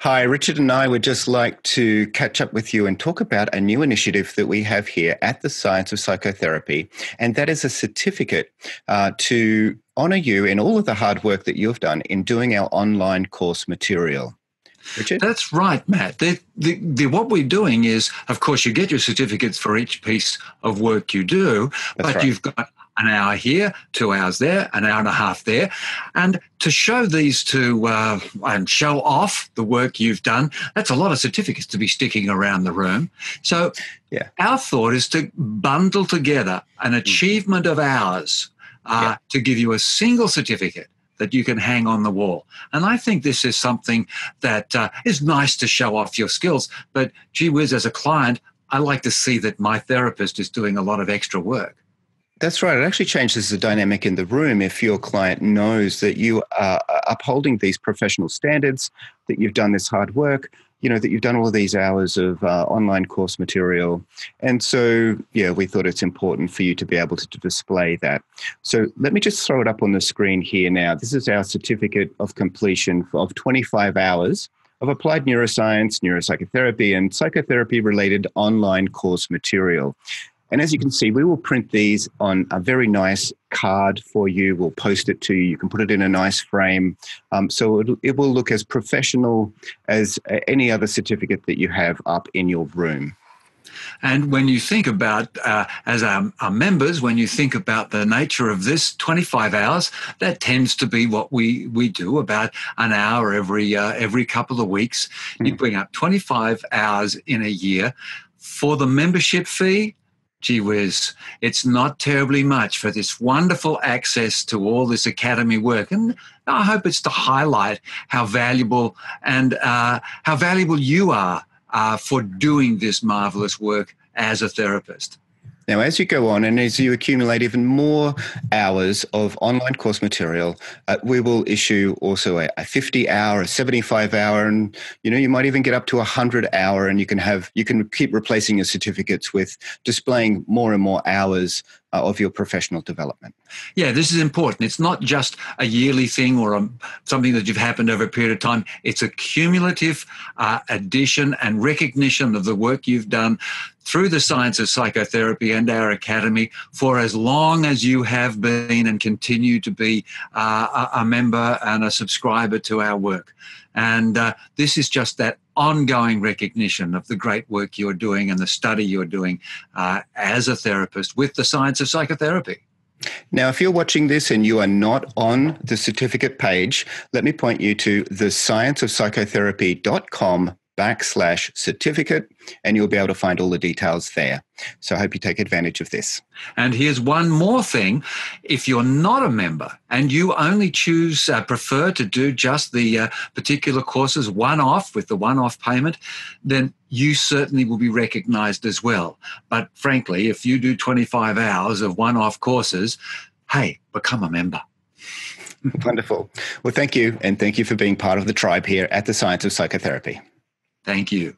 Hi, Richard and I would just like to catch up with you and talk about a new initiative that we have here at the Science of Psychotherapy, and that is a certificate uh, to honour you in all of the hard work that you've done in doing our online course material. Richard? That's right, Matt. The, the, the, what we're doing is, of course, you get your certificates for each piece of work you do, That's but right. you've got an hour here, two hours there, an hour and a half there. And to show these to uh, and show off the work you've done, that's a lot of certificates to be sticking around the room. So, yeah. our thought is to bundle together an mm. achievement of ours uh, yeah. to give you a single certificate that you can hang on the wall. And I think this is something that uh, is nice to show off your skills. But gee whiz, as a client, I like to see that my therapist is doing a lot of extra work. That's right. It actually changes the dynamic in the room if your client knows that you are upholding these professional standards, that you've done this hard work, you know, that you've done all of these hours of uh, online course material. And so, yeah, we thought it's important for you to be able to, to display that. So let me just throw it up on the screen here now. This is our certificate of completion of 25 hours of applied neuroscience, neuropsychotherapy, and psychotherapy related online course material. And as you can see, we will print these on a very nice card for you. We'll post it to you. You can put it in a nice frame. Um, so it, it will look as professional as any other certificate that you have up in your room. And when you think about, uh, as our, our, members, when you think about the nature of this 25 hours, that tends to be what we, we do about an hour every, uh, every couple of weeks. Mm. You hmm. bring up 25 hours in a year. For the membership fee, gee whiz, it's not terribly much for this wonderful access to all this academy work. And I hope it's to highlight how valuable and uh, how valuable you are uh, for doing this marvelous work as a therapist. Now, as you go on and as you accumulate even more hours of online course material, uh, we will issue also a, a 50 hour, a 75 hour, and you know you might even get up to a 100 hour, and you can have you can keep replacing your certificates with displaying more and more hours of your professional development. Yeah, this is important. It's not just a yearly thing or a, something that you've happened over a period of time. It's a cumulative uh, addition and recognition of the work you've done through the science of psychotherapy and our academy for as long as you have been and continue to be uh, a, a, member and a subscriber to our work. And uh, this is just that ongoing recognition of the great work you're doing and the study you're doing uh, as a therapist with the science of psychotherapy. Now, if you're watching this and you are not on the certificate page, let me point you to the scienceofpsychotherapy.com backslash certificate, and you'll be able to find all the details there. So I hope you take advantage of this. And here's one more thing. If you're not a member and you only choose, uh, prefer to do just the uh, particular courses one off with the one off payment, then you certainly will be recognized as well. But frankly, if you do 25 hours of one off courses, hey, become a member. Wonderful. Well, thank you. And thank you for being part of the tribe here at the Science of Psychotherapy. Thank you.